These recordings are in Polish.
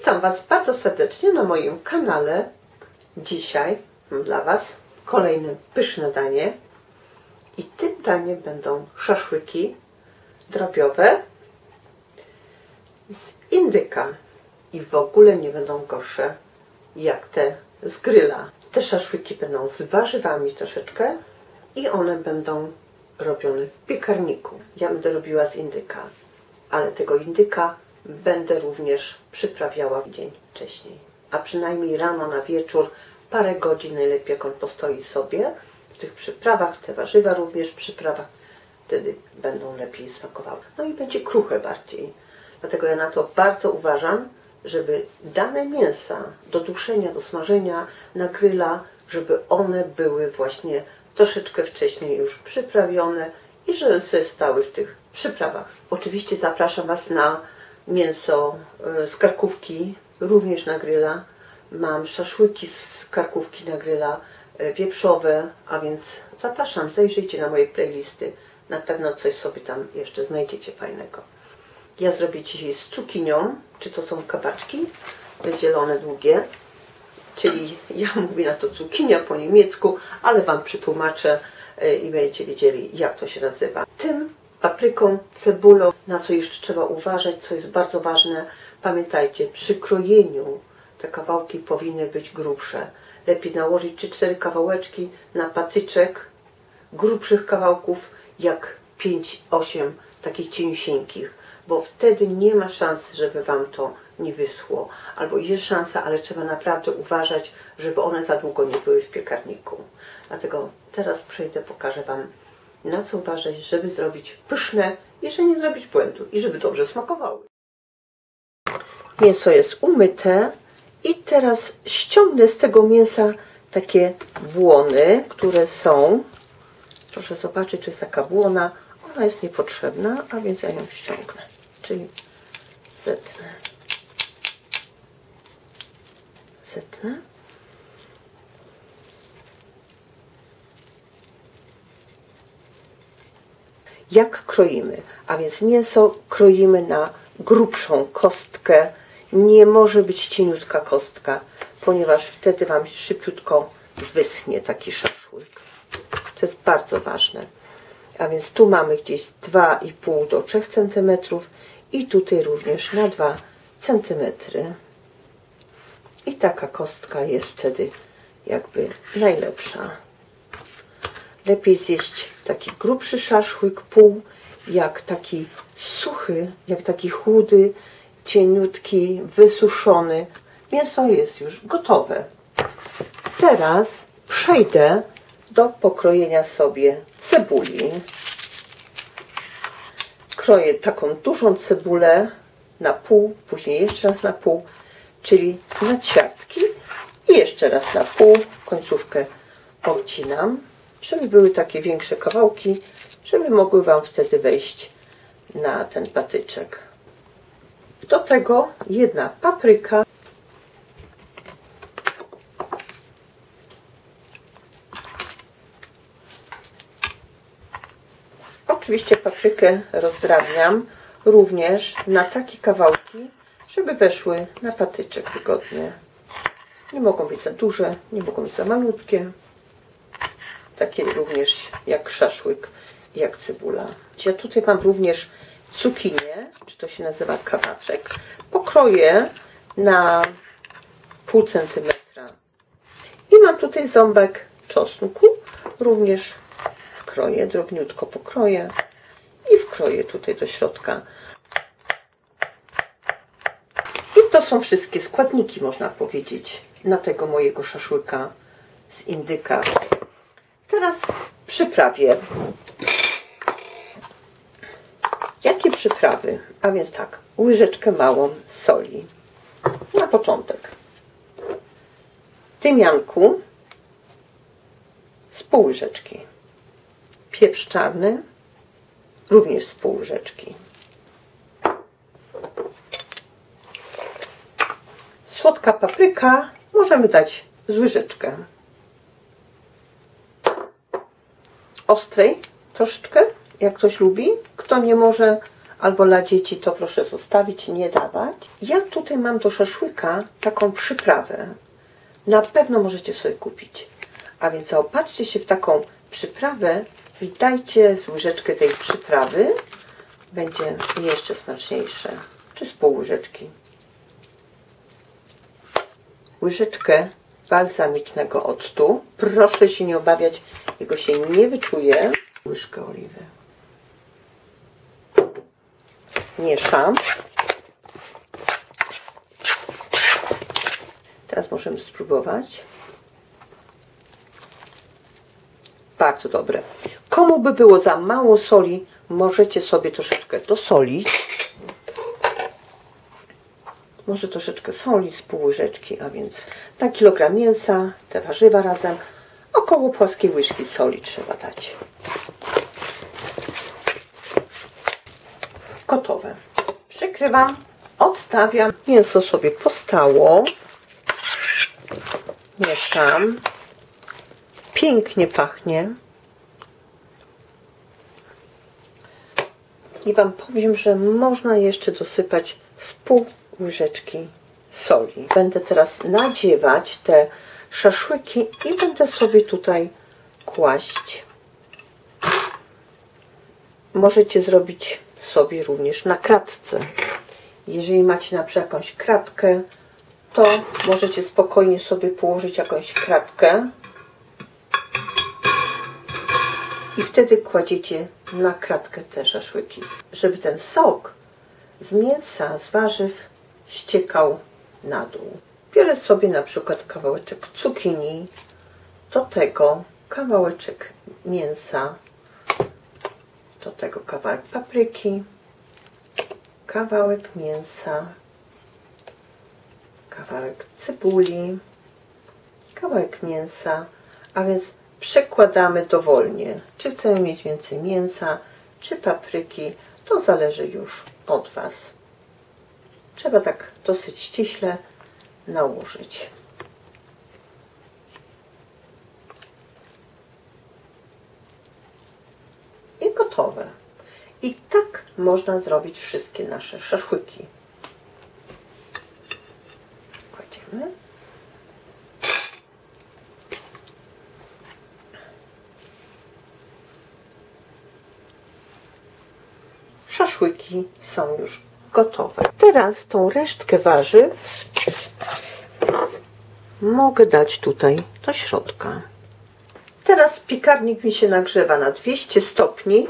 Witam Was bardzo serdecznie na moim kanale. Dzisiaj mam dla Was kolejne pyszne danie. I tym daniem będą szaszłyki drobiowe z indyka. I w ogóle nie będą gorsze jak te z gryla. Te szaszłyki będą z warzywami troszeczkę i one będą robione w piekarniku. Ja będę robiła z indyka, ale tego indyka będę również przyprawiała w dzień wcześniej. A przynajmniej rano na wieczór, parę godzin najlepiej jak on postoi sobie w tych przyprawach, te warzywa również w przyprawach, wtedy będą lepiej smakowały. No i będzie kruche bardziej. Dlatego ja na to bardzo uważam, żeby dane mięsa do duszenia, do smażenia na gryla, żeby one były właśnie troszeczkę wcześniej już przyprawione i że sobie stały w tych przyprawach. Oczywiście zapraszam Was na mięso e, z karkówki, również na gryla. Mam szaszłyki z karkówki na gryla, e, wieprzowe, a więc zapraszam, zajrzyjcie na moje playlisty. Na pewno coś sobie tam jeszcze znajdziecie fajnego. Ja zrobię dzisiaj z cukinią, czy to są kabaczki, te zielone, długie, czyli ja mówię na to cukinia po niemiecku, ale Wam przetłumaczę e, i będziecie wiedzieli, jak to się nazywa. Tym papryką, cebulą, na co jeszcze trzeba uważać, co jest bardzo ważne, pamiętajcie, przy krojeniu te kawałki powinny być grubsze. Lepiej nałożyć 3-4 kawałeczki na patyczek grubszych kawałków, jak 5-8 takich cieniusieńkich, bo wtedy nie ma szans, żeby Wam to nie wyschło. Albo jest szansa, ale trzeba naprawdę uważać, żeby one za długo nie były w piekarniku. Dlatego teraz przejdę, pokażę Wam, na co uważać, żeby zrobić pyszne żeby nie zrobić błędu i żeby dobrze smakowały. Mięso jest umyte i teraz ściągnę z tego mięsa takie błony, które są. Proszę zobaczyć, to jest taka błona. Ona jest niepotrzebna, a więc ja ją ściągnę. Czyli zetnę. Zetnę. Jak kroimy? A więc mięso kroimy na grubszą kostkę. Nie może być cieniutka kostka, ponieważ wtedy Wam szybciutko wyschnie taki szaszłyk. To jest bardzo ważne. A więc tu mamy gdzieś 2,5 do 3 cm i tutaj również na 2 cm. I taka kostka jest wtedy jakby najlepsza. Lepiej zjeść taki grubszy szaszłyk, pół, jak taki suchy, jak taki chudy, cieniutki, wysuszony. Mięso jest już gotowe. Teraz przejdę do pokrojenia sobie cebuli. Kroję taką dużą cebulę na pół, później jeszcze raz na pół, czyli na ćwiartki i jeszcze raz na pół, końcówkę obcinam, żeby były takie większe kawałki, żeby mogły Wam wtedy wejść na ten patyczek. Do tego jedna papryka, Oczywiście paprykę rozdrabniam również na takie kawałki, żeby weszły na patyczek wygodnie. Nie mogą być za duże, nie mogą być za malutkie. Takie również jak szaszłyk, jak cebula. Ja tutaj mam również cukinię, czy to się nazywa kawaczek. Pokroję na pół centymetra. I mam tutaj ząbek czosnku, również wkroję, drobniutko pokroję i wkroję tutaj do środka. I to są wszystkie składniki, można powiedzieć, na tego mojego szaszłyka z indyka. Teraz przyprawię. Jakie przyprawy? A więc tak, łyżeczkę małą soli. Na początek. Tymianku z pół łyżeczki pieprz czarny, również z pół łyżeczki. Słodka papryka możemy dać z łyżeczkę. Ostrej troszeczkę, jak ktoś lubi. Kto nie może albo dla dzieci, to proszę zostawić, nie dawać. Ja tutaj mam do szaszłyka taką przyprawę. Na pewno możecie sobie kupić. A więc zaopatrzcie się w taką przyprawę i dajcie z łyżeczkę tej przyprawy. Będzie jeszcze smaczniejsze. Czy z pół łyżeczki. Łyżeczkę balsamicznego octu. Proszę się nie obawiać, jego się nie wyczuje. Łyżkę oliwy. Mieszam. Teraz możemy spróbować. Bardzo dobre. Komu by było za mało soli, możecie sobie troszeczkę dosolić. Może troszeczkę soli z pół łyżeczki, a więc na kilogram mięsa, te warzywa razem, około płaskiej łyżki soli trzeba dać. Gotowe. Przykrywam, odstawiam. Mięso sobie postało. Mieszam. Pięknie pachnie. I Wam powiem, że można jeszcze dosypać z pół łyżeczki soli. Będę teraz nadziewać te szaszłyki i będę sobie tutaj kłaść. Możecie zrobić sobie również na kratce. Jeżeli macie na przykład jakąś kratkę, to możecie spokojnie sobie położyć jakąś kratkę i wtedy kładziecie na kratkę te szaszłyki, żeby ten sok z mięsa, z warzyw ściekał na dół. Biorę sobie na przykład kawałeczek cukinii, do tego kawałeczek mięsa, do tego kawałek papryki, kawałek mięsa, kawałek cebuli, kawałek mięsa, a więc przekładamy dowolnie. Czy chcemy mieć więcej mięsa, czy papryki, to zależy już od Was. Trzeba tak dosyć ściśle nałożyć. I gotowe. I tak można zrobić wszystkie nasze szaszłyki. Kładziemy. Szaszłyki są już gotowe. Teraz tą resztkę warzyw mogę dać tutaj do środka. Teraz piekarnik mi się nagrzewa na 200 stopni.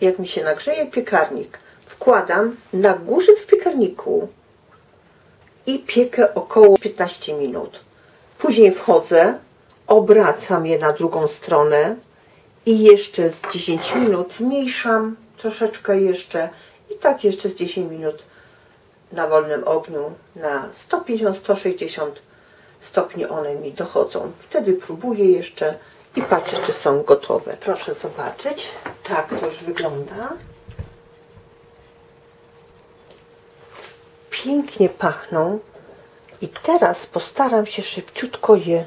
Jak mi się nagrzeje piekarnik, wkładam na górze w piekarniku i piekę około 15 minut. Później wchodzę, obracam je na drugą stronę i jeszcze z 10 minut zmniejszam troszeczkę jeszcze tak jeszcze z 10 minut na wolnym ogniu na 150-160 stopni one mi dochodzą. Wtedy próbuję jeszcze i patrzę, czy są gotowe. Proszę zobaczyć. Tak to już wygląda. Pięknie pachną. I teraz postaram się szybciutko je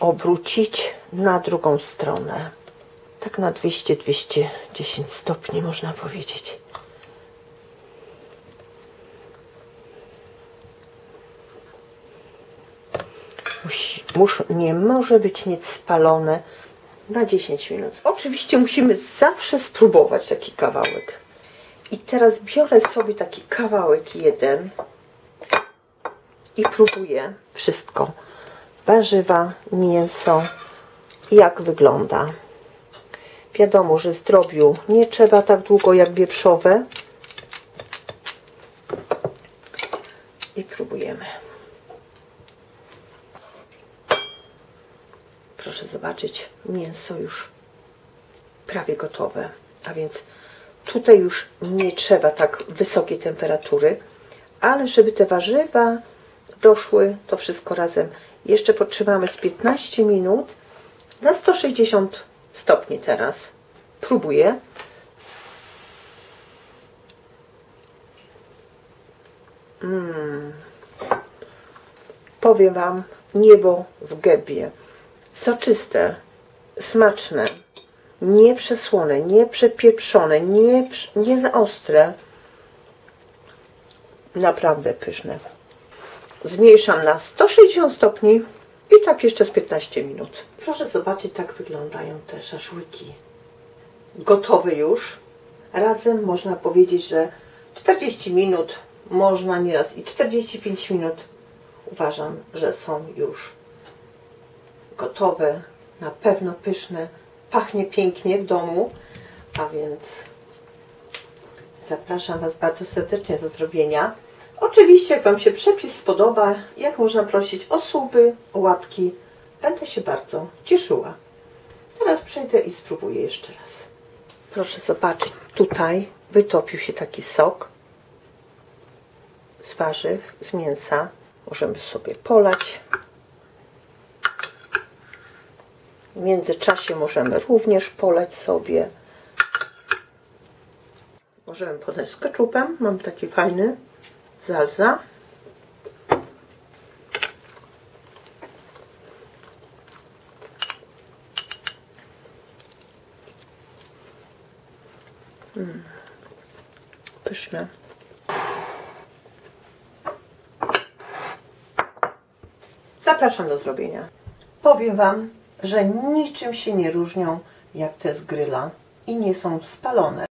obrócić na drugą stronę. Tak na 200-210 stopni można powiedzieć. Musi, mus, nie może być nic spalone na 10 minut. Oczywiście musimy zawsze spróbować taki kawałek. I teraz biorę sobie taki kawałek jeden i próbuję wszystko. Warzywa, mięso, jak wygląda. Wiadomo, że zdrobiu nie trzeba tak długo jak wieprzowe. I próbujemy. Proszę zobaczyć, mięso już prawie gotowe. A więc tutaj już nie trzeba tak wysokiej temperatury, ale żeby te warzywa doszły, to wszystko razem jeszcze potrzymamy z 15 minut na 160 stopni teraz. Próbuję. Mm. Powiem Wam, niebo w gębie. Soczyste, smaczne, nie przesłone, nie przepieprzone, nie, nie za ostre. Naprawdę pyszne. Zmniejszam na 160 stopni i tak jeszcze z 15 minut. Proszę zobaczyć, tak wyglądają te szaszłyki. Gotowe już. Razem można powiedzieć, że 40 minut, można nieraz i 45 minut. Uważam, że są już gotowe, na pewno pyszne. Pachnie pięknie w domu, a więc zapraszam Was bardzo serdecznie do zrobienia. Oczywiście, jak Wam się przepis spodoba, jak można prosić o suby, o łapki, będę się bardzo cieszyła. Teraz przejdę i spróbuję jeszcze raz. Proszę zobaczyć, tutaj wytopił się taki sok z warzyw, z mięsa. Możemy sobie polać. W międzyczasie możemy również poleć sobie. Możemy podać z keczupem. Mam taki fajny zalza. Mm. Pyszne. Zapraszam do zrobienia. Powiem Wam, że niczym się nie różnią jak te z gryla i nie są spalone.